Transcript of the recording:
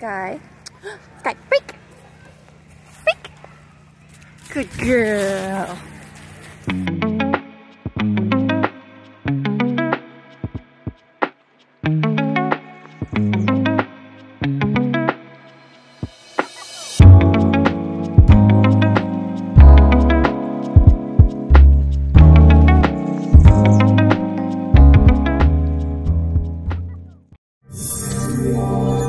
Sky. Sky, freak! Freak! Good girl. Whoa.